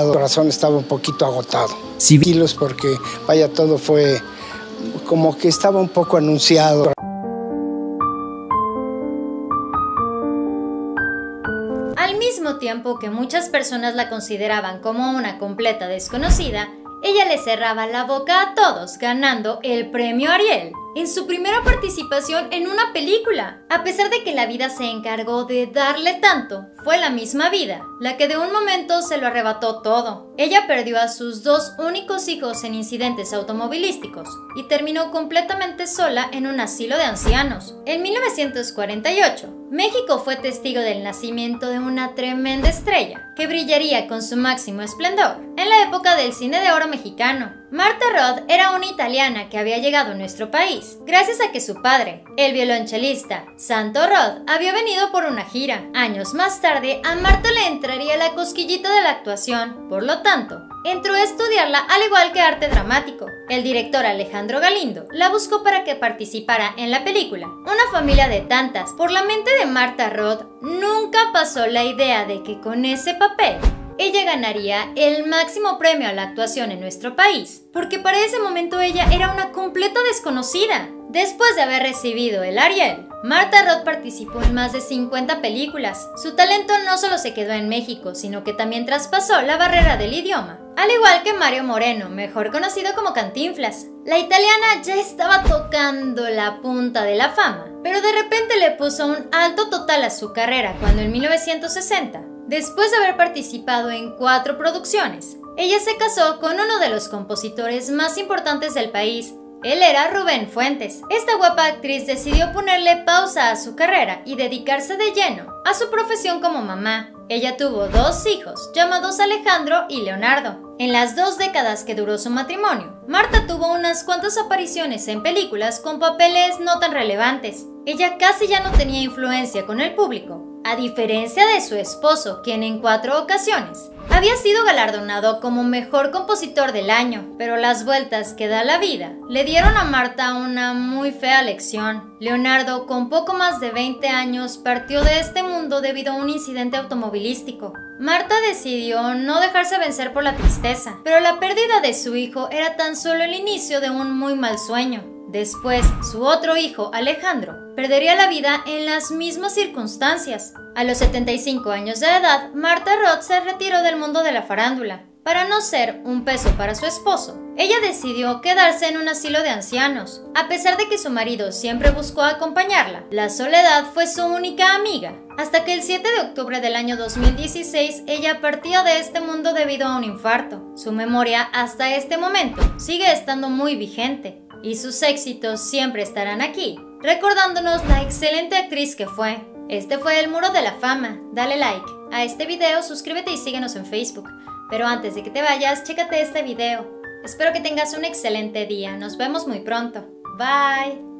El corazón estaba un poquito agotado. Sí. Kilos porque, vaya, todo fue como que estaba un poco anunciado. Al mismo tiempo que muchas personas la consideraban como una completa desconocida, ella le cerraba la boca a todos ganando el premio Ariel en su primera participación en una película. A pesar de que la vida se encargó de darle tanto, fue la misma vida, la que de un momento se lo arrebató todo. Ella perdió a sus dos únicos hijos en incidentes automovilísticos y terminó completamente sola en un asilo de ancianos. En 1948, México fue testigo del nacimiento de una tremenda estrella que brillaría con su máximo esplendor en la época del cine de oro mexicano. Marta Roth era una italiana que había llegado a nuestro país gracias a que su padre, el violonchelista Santo Roth, había venido por una gira. Años más tarde, a Marta le entraría la cosquillita de la actuación, por lo tanto, entró a estudiarla al igual que arte dramático. El director Alejandro Galindo la buscó para que participara en la película. Una familia de tantas. Por la mente de Marta Roth nunca pasó la idea de que con ese papel ella ganaría el máximo premio a la actuación en nuestro país, porque para ese momento ella era una completa desconocida. Después de haber recibido el Ariel, Marta Roth participó en más de 50 películas. Su talento no solo se quedó en México, sino que también traspasó la barrera del idioma. Al igual que Mario Moreno, mejor conocido como Cantinflas. La italiana ya estaba tocando la punta de la fama, pero de repente le puso un alto total a su carrera cuando en 1960 Después de haber participado en cuatro producciones, ella se casó con uno de los compositores más importantes del país. Él era Rubén Fuentes. Esta guapa actriz decidió ponerle pausa a su carrera y dedicarse de lleno a su profesión como mamá. Ella tuvo dos hijos, llamados Alejandro y Leonardo. En las dos décadas que duró su matrimonio, Marta tuvo unas cuantas apariciones en películas con papeles no tan relevantes. Ella casi ya no tenía influencia con el público, a diferencia de su esposo, quien en cuatro ocasiones había sido galardonado como mejor compositor del año, pero las vueltas que da la vida le dieron a Marta una muy fea lección. Leonardo, con poco más de 20 años, partió de este mundo debido a un incidente automovilístico. Marta decidió no dejarse vencer por la tristeza, pero la pérdida de su hijo era tan solo el inicio de un muy mal sueño. Después, su otro hijo, Alejandro, perdería la vida en las mismas circunstancias. A los 75 años de edad, Marta Roth se retiró del mundo de la farándula. Para no ser un peso para su esposo, ella decidió quedarse en un asilo de ancianos. A pesar de que su marido siempre buscó acompañarla, la soledad fue su única amiga. Hasta que el 7 de octubre del año 2016 ella partía de este mundo debido a un infarto. Su memoria hasta este momento sigue estando muy vigente y sus éxitos siempre estarán aquí, recordándonos la excelente actriz que fue. Este fue el Muro de la Fama. Dale like a este video, suscríbete y síguenos en Facebook. Pero antes de que te vayas, chécate este video. Espero que tengas un excelente día. Nos vemos muy pronto. Bye.